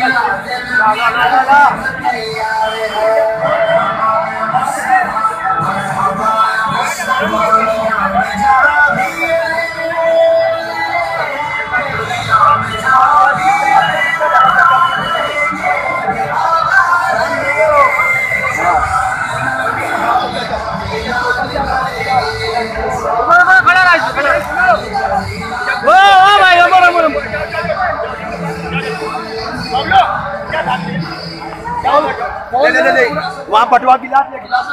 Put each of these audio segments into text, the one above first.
rồi rồi rồi आप बटवा गिलास गिलास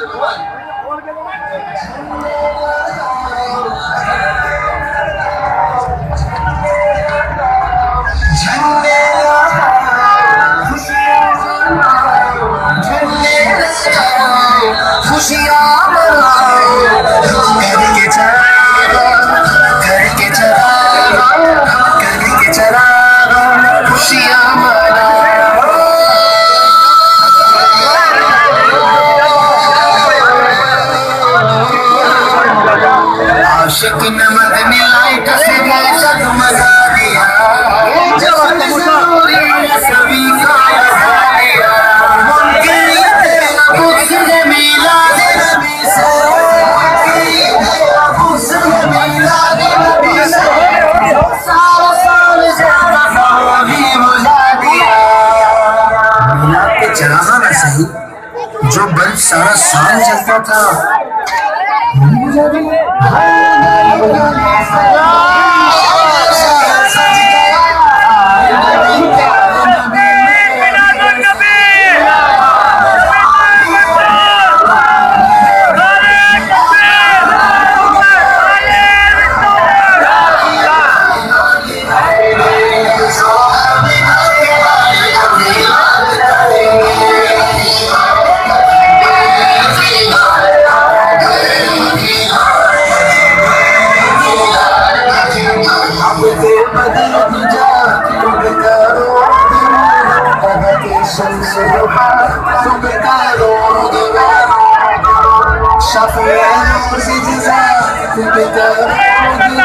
सारा साल चलता था chance de roubar Do pecado ou do verão Já foi anos de dizer Do pecado ou do